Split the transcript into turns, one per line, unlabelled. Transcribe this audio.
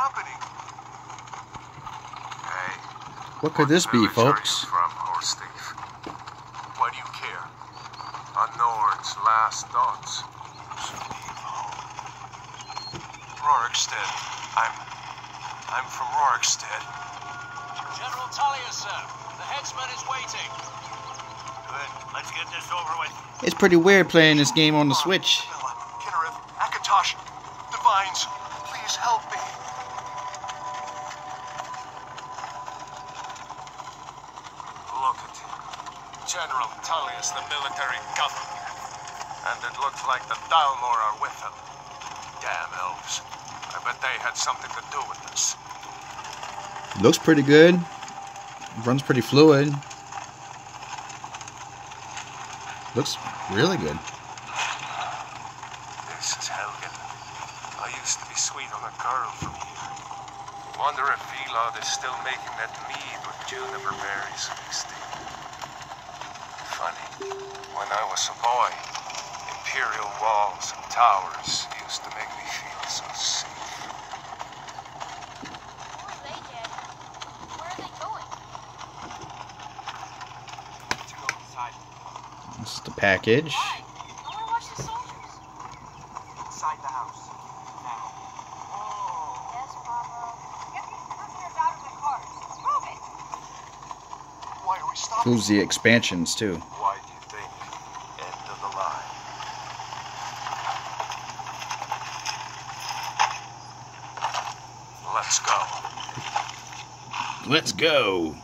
happening? Hey,
What could this be, village are you folks?
From horse. Why do you care? On Nord's last thoughts. Rorikstead. I'm. I'm from Rorikstead. General Tullius, sir. The headsman is waiting. Good. Let's get this over with.
It's pretty weird playing this game on the Switch.
Bella, Kynareth, Akatosh, Divines, please help me. General Tullius, the military governor. And it looks like the Thalmor are with him. Damn elves. I bet they had something to do with this.
Looks pretty good. Runs pretty fluid. Looks really good.
This is Helgen. I used to be sweet on a girl from here. Wonder if Vilod is still making that mead with juniper berries mixed when I was a boy, imperial walls and towers used to make me feel so safe. Who
are they, Dad? Where are they going?
To go inside.
This is the package. Inside the house. Now. Yes,
brother. Yep. Don't get out of the car. Move it. Why? I want to watch the soldiers.
Inside the house. Now.
Yes, Papa. Get these prisoners out of the cars. Move it.
Why are we stopping? Includes the
expansions too.
Why do you think? End of the line. Let's go.
Let's go.